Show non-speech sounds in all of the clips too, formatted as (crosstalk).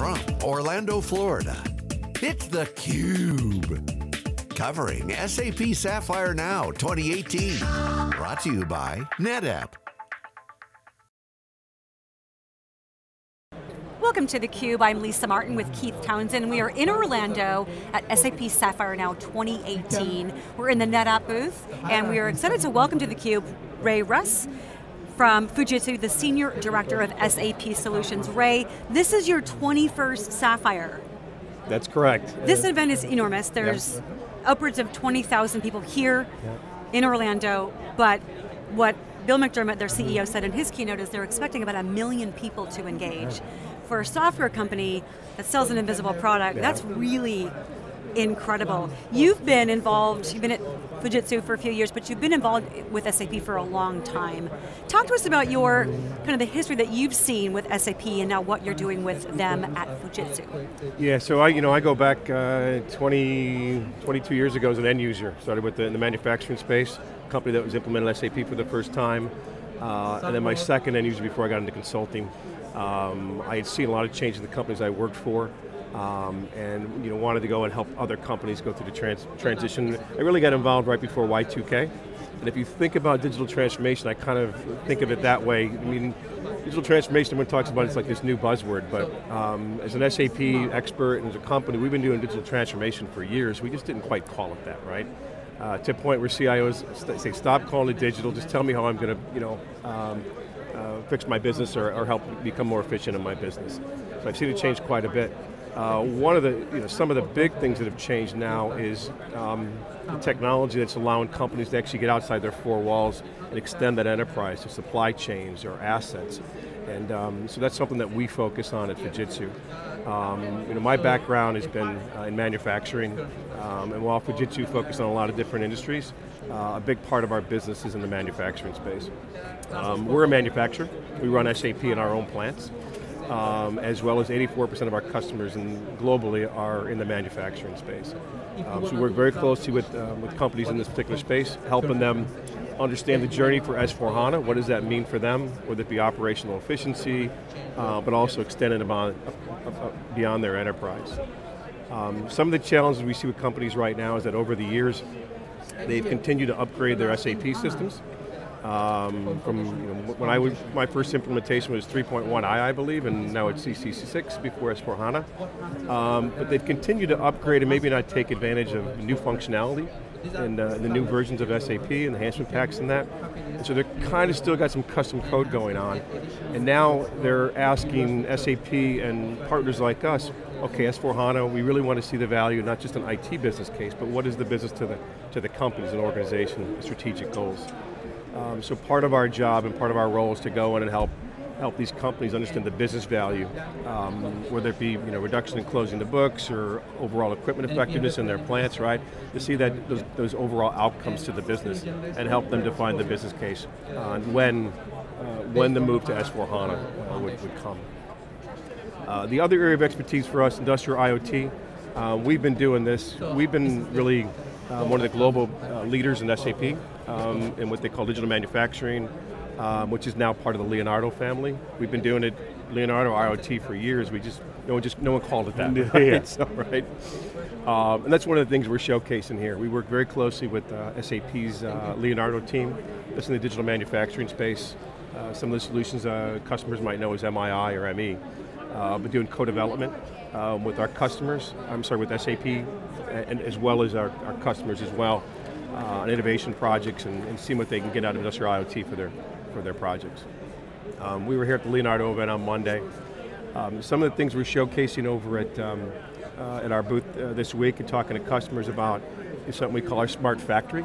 from Orlando, Florida, it's theCUBE. Covering SAP Sapphire Now 2018. Brought to you by NetApp. Welcome to theCUBE, I'm Lisa Martin with Keith Townsend. We are in Orlando at SAP Sapphire Now 2018. We're in the NetApp booth, and we are excited to welcome to theCUBE Ray Russ, from Fujitsu, the Senior Director of SAP Solutions. Ray, this is your 21st Sapphire. That's correct. This event is enormous. There's yep. upwards of 20,000 people here yep. in Orlando, but what Bill McDermott, their CEO, said in his keynote is they're expecting about a million people to engage. For a software company that sells an invisible product, yeah. that's really incredible. You've been involved, you've been at Fujitsu for a few years, but you've been involved with SAP for a long time. Talk to us about your, kind of the history that you've seen with SAP and now what you're doing with them at Fujitsu. Yeah, so I, you know, I go back uh, 20, 22 years ago as an end user. Started with the, in the manufacturing space, company that was implemented SAP for the first time. Uh, and then my second end user before I got into consulting. Um, I had seen a lot of change in the companies I worked for um, and you know, wanted to go and help other companies go through the trans transition. I really got involved right before Y2K. And if you think about digital transformation, I kind of think of it that way. I mean, digital transformation, everyone talks about it, it's like this new buzzword, but um, as an SAP expert and as a company, we've been doing digital transformation for years. We just didn't quite call it that, right? Uh, to a point where CIOs say, stop calling it digital, just tell me how I'm going to, you know, um, uh, fix my business or, or help become more efficient in my business. So I've seen it change quite a bit. Uh, one of the, you know, some of the big things that have changed now is um, the technology that's allowing companies to actually get outside their four walls and extend that enterprise to supply chains or assets. And um, so that's something that we focus on at Fujitsu. Um, you know, my background has been uh, in manufacturing, um, and while Fujitsu focuses on a lot of different industries, uh, a big part of our business is in the manufacturing space. Um, we're a manufacturer. We run SAP in our own plants um, as well as 84% of our customers in, globally are in the manufacturing space. Um, so we work very closely with, uh, with companies in this particular space, helping them understand the journey for S4HANA, what does that mean for them, whether it be operational efficiency, uh, but also extending beyond, beyond their enterprise. Um, some of the challenges we see with companies right now is that over the years, they've continued to upgrade their SAP systems, um, from you know, when I was, my first implementation was 3.1i, I believe, and now it's ECC6 before S4HANA. Um, but they've continued to upgrade and maybe not take advantage of new functionality and uh, the new versions of SAP, and enhancement packs and that. And so they're kind of still got some custom code going on. And now they're asking SAP and partners like us, okay, S4HANA, we really want to see the value, not just an IT business case, but what is the business to the, to the companies and organization, strategic goals. Um, so part of our job and part of our role is to go in and help help these companies understand the business value, um, whether it be you know reduction in closing the books or overall equipment effectiveness in their plants, right? To see that those, those overall outcomes to the business and help them define the business case on when uh, when the move to S4 HANA uh, would, would, come. Uh, the other area of expertise for us, industrial IoT, uh, we've been doing this. We've been really uh, one of the global uh, leaders in SAP um, in what they call digital manufacturing, um, which is now part of the Leonardo family. We've been doing it, Leonardo IoT for years. We just, no one, just, no one called it that, right? yeah. (laughs) so, right? Um, and that's one of the things we're showcasing here. We work very closely with uh, SAP's uh, Leonardo team. That's in the digital manufacturing space. Uh, some of the solutions uh, customers might know as MII or ME. Uh, but doing co-development um, with our customers, I'm sorry, with SAP, and as well as our, our customers as well uh, on innovation projects and, and seeing what they can get out of industrial IoT for their, for their projects. Um, we were here at the Leonardo event on Monday. Um, some of the things we're showcasing over at, um, uh, at our booth uh, this week and talking to customers about is something we call our smart factory.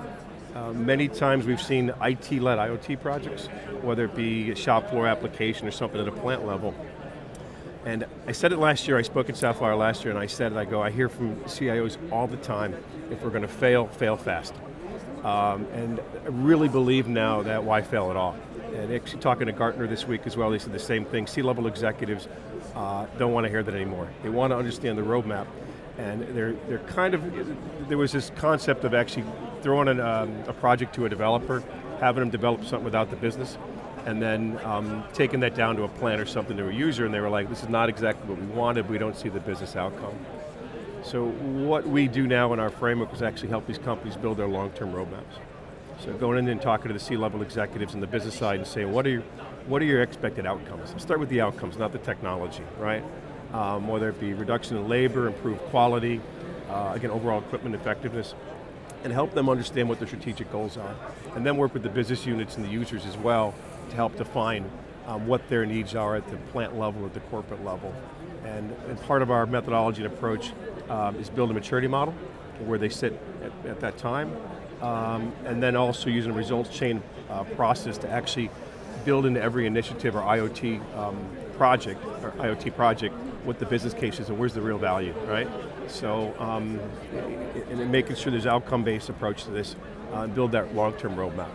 Uh, many times we've seen IT-led IoT projects, whether it be a shop floor application or something at a plant level. And I said it last year, I spoke at Sapphire last year and I said it, I go, I hear from CIOs all the time, if we're going to fail, fail fast. Um, and I really believe now that why fail at all. And actually talking to Gartner this week as well, they said the same thing. C-level executives uh, don't want to hear that anymore. They want to understand the roadmap. And they're, they're kind of, there was this concept of actually throwing an, um, a project to a developer, having them develop something without the business. And then um, taking that down to a plant or something to a user, and they were like, this is not exactly what we wanted, we don't see the business outcome. So what we do now in our framework is actually help these companies build their long-term roadmaps. So going in and talking to the C-level executives and the business side and saying, what are your, what are your expected outcomes? start with the outcomes, not the technology, right? Um, whether it be reduction in labor, improved quality, uh, again, overall equipment effectiveness, and help them understand what their strategic goals are. And then work with the business units and the users as well to help define um, what their needs are at the plant level, at the corporate level. And, and part of our methodology and approach um, is build a maturity model, where they sit at, at that time, um, and then also using a results chain uh, process to actually build into every initiative or IoT um, project, or IoT project, what the business case is and where's the real value, right? So, um, and making sure there's outcome-based approach to this, uh, and build that long-term roadmap.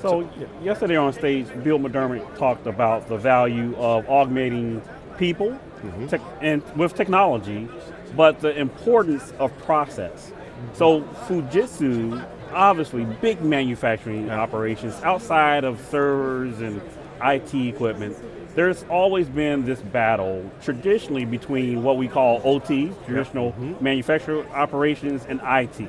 So, yeah. yesterday on stage, Bill McDermott talked about the value of augmenting people mm-hmm. te- and with technology, but the importance of process. Mm-hmm. So Fujitsu, obviously big manufacturing yeah. operations outside of servers and IT equipment. There's always been this battle traditionally between what we call OT, traditional mm-hmm. manufacturing operations, and IT.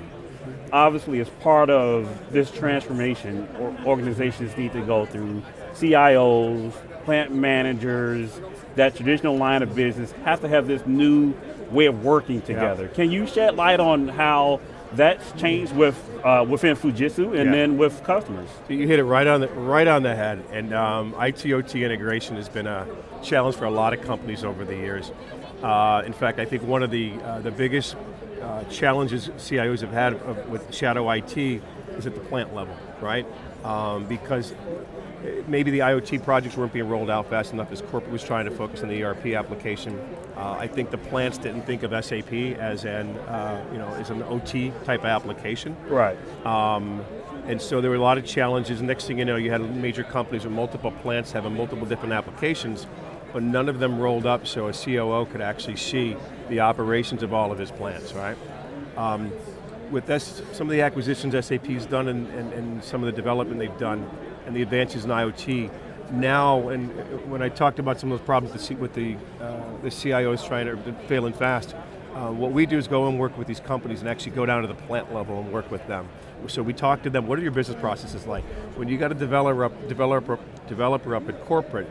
Obviously, as part of this transformation, organizations need to go through CIOs, plant managers, that traditional line of business have to have this new way of working together. Yeah. Can you shed light on how that's changed with uh, within Fujitsu and yeah. then with customers? You hit it right on the right on the head. And um, IT/OT integration has been a challenge for a lot of companies over the years. Uh, in fact, I think one of the uh, the biggest uh, challenges CIOs have had with shadow IT is at the plant level, right? Um, because maybe the IoT projects weren't being rolled out fast enough as corporate was trying to focus on the ERP application. Uh, I think the plants didn't think of SAP as an, uh, you know, as an OT type of application. Right. Um, and so there were a lot of challenges. Next thing you know, you had major companies with multiple plants having multiple different applications, but none of them rolled up so a COO could actually see the operations of all of his plants, right? Um, with this, some of the acquisitions SAP's done and, and, and some of the development they've done, and the advances in IoT, now, and when I talked about some of those problems with the, uh, the CIOs trying to, failing fast, uh, what we do is go and work with these companies and actually go down to the plant level and work with them. So we talk to them, what are your business processes like? When you got a developer up, developer, developer up at corporate,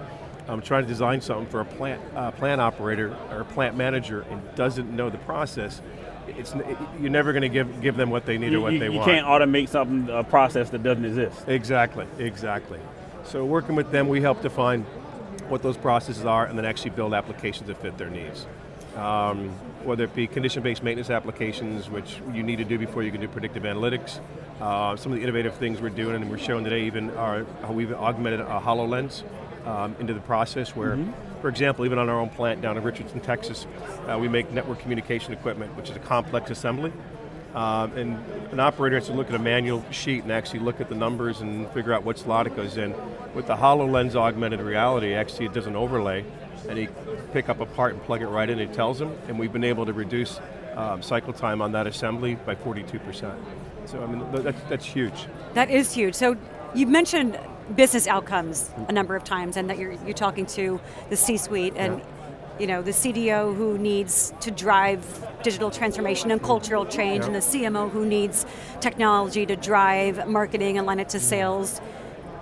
um, trying to design something for a plant, uh, plant operator or a plant manager and doesn't know the process, it's you're never going to give give them what they need you, or what you, they you want. You can't automate something a process that doesn't exist. Exactly, exactly. So working with them, we help define what those processes are, and then actually build applications that fit their needs. Um, whether it be condition-based maintenance applications, which you need to do before you can do predictive analytics. Uh, some of the innovative things we're doing, and we're showing today, even are how we've augmented a HoloLens um, into the process where, mm -hmm. for example, even on our own plant down in Richardson, Texas, uh, we make network communication equipment, which is a complex assembly. Um, and an operator has to look at a manual sheet and actually look at the numbers and figure out what slot it goes in. With the HoloLens augmented reality, actually it does an overlay, and he pick up a part and plug it right in, it tells him, and we've been able to reduce um, cycle time on that assembly by 42%. So I mean, that's, that's huge. That is huge. So you mentioned business outcomes a number of times and that you're, you're talking to the C-suite and yeah. you know the CDO who needs to drive digital transformation and cultural change yeah. and the CMO who needs technology to drive marketing and line it to mm-hmm. sales.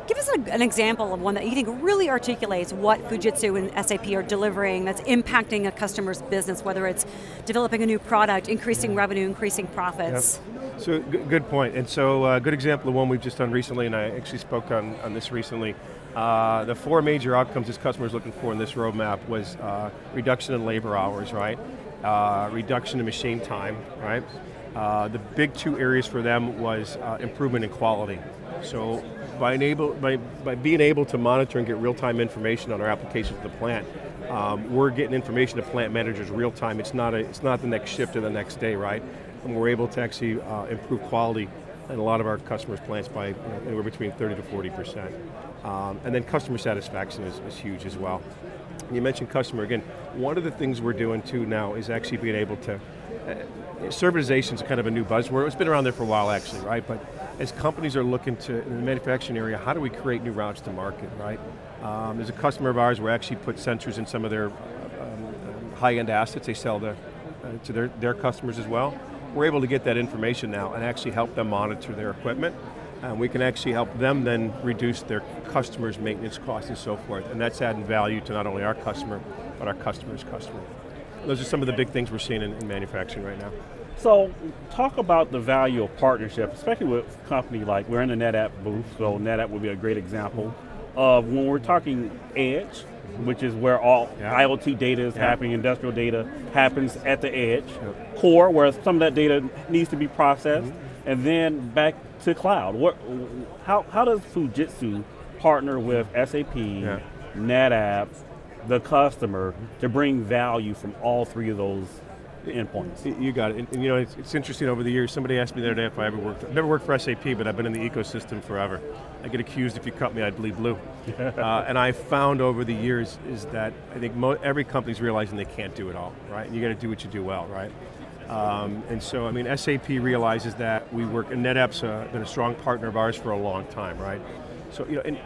Give us a, an example of one that you think really articulates what Fujitsu and SAP are delivering that's impacting a customer's business, whether it's developing a new product, increasing revenue, increasing profits. Yep. So good point. And so a uh, good example of one we've just done recently, and I actually spoke on, on this recently. Uh, the four major outcomes this customer is looking for in this roadmap was uh, reduction in labor hours, right? Uh, reduction in machine time, right? Uh, the big two areas for them was uh, improvement in quality. So by, enable, by, by being able to monitor and get real-time information on our applications to the plant, um, we're getting information to plant managers real time. It's not, a, it's not the next shift or the next day, right? And we're able to actually uh, improve quality in a lot of our customers' plants by you know, anywhere between 30 to 40%. Um, and then customer satisfaction is, is huge as well. You mentioned customer again. One of the things we're doing too now is actually being able to, uh, servitization is kind of a new buzzword. It's been around there for a while actually, right? But as companies are looking to, in the manufacturing area, how do we create new routes to market, right? Um, there's a customer of ours where actually put sensors in some of their um, um, high-end assets they sell to, uh, to their, their customers as well. We're able to get that information now and actually help them monitor their equipment. And we can actually help them then reduce their customers' maintenance costs and so forth. And that's adding value to not only our customer, but our customer's customer. Those are some of the big things we're seeing in, in manufacturing right now. So, talk about the value of partnership, especially with a company like we're in the NetApp booth. So, NetApp would be a great example of when we're talking edge, which is where all yeah. IoT data is yeah. happening, industrial data happens at the edge. Yep. Core, where some of that data needs to be processed, mm-hmm. and then back to cloud. What, how, how does Fujitsu partner with SAP, yeah. NetApp, the customer to bring value from all three of those endpoints. You got it. And, and you know, it's, it's, interesting over the years. Somebody asked me the other day if I ever worked. I've never worked for SAP, but I've been in the ecosystem forever. I get accused if you cut me, I'd bleed blue. (laughs) uh, and I found over the years is that I think every company's realizing they can't do it all, right? And you got to do what you do well, right? Um, and so, I mean, SAP realizes that we work, and NetApp's uh, been a strong partner of ours for a long time, right? So, you know, and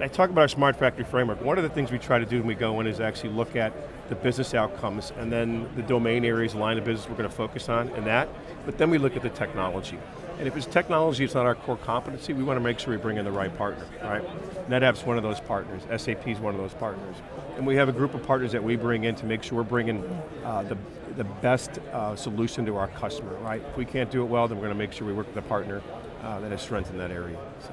I talk about our smart factory framework. One of the things we try to do when we go in is actually look at the business outcomes and then the domain areas, line of business we're going to focus on and that. But then we look at the technology. And if it's technology, it's not our core competency, we want to make sure we bring in the right partner, right? NetApp's one of those partners, SAP's one of those partners. And we have a group of partners that we bring in to make sure we're bringing uh, the, the best uh, solution to our customer, right? If we can't do it well, then we're going to make sure we work with a partner uh, that has strength in that area. So.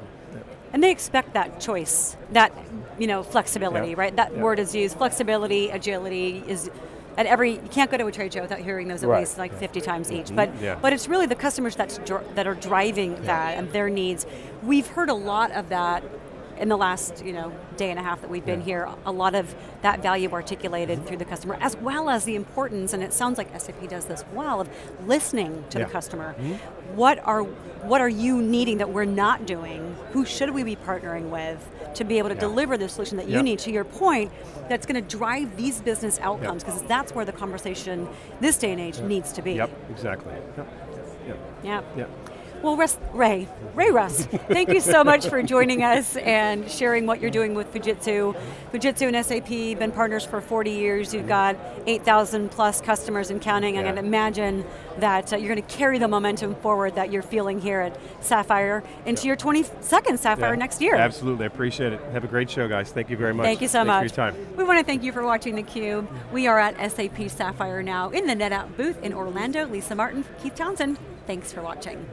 And they expect that choice, that you know flexibility, yeah. right? That yeah. word is used. Flexibility, agility is at every. You can't go to a trade show without hearing those at right. least like 50 times each. But yeah. but it's really the customers that's that are driving that and their needs. We've heard a lot of that in the last you know day and a half that we've been yeah. here, a lot of that value articulated through the customer, as well as the importance, and it sounds like SAP does this well, of listening to yeah. the customer. Mm-hmm. What are what are you needing that we're not doing? Who should we be partnering with to be able to yeah. deliver the solution that you need? To your point, that's going to drive these business outcomes because that's where the conversation this day and age needs to be. Yep, exactly. Yep. Yep. Yep. yep. Well, Russ, Ray, Ray Russ, thank you so much for joining us and sharing what you're doing with Fujitsu. Fujitsu and SAP been partners for 40 years. You've got 8,000 plus customers and counting. Yeah. I can imagine that uh, you're going to carry the momentum forward that you're feeling here at Sapphire into yeah. your 22nd Sapphire yeah. next year. Absolutely, I appreciate it. Have a great show, guys. Thank you very much. Thank you so Thanks much. for your time. We want to thank you for watching theCUBE. We are at SAP Sapphire now in the NetApp booth in Orlando. Lisa Martin, Keith Townsend, thanks for watching.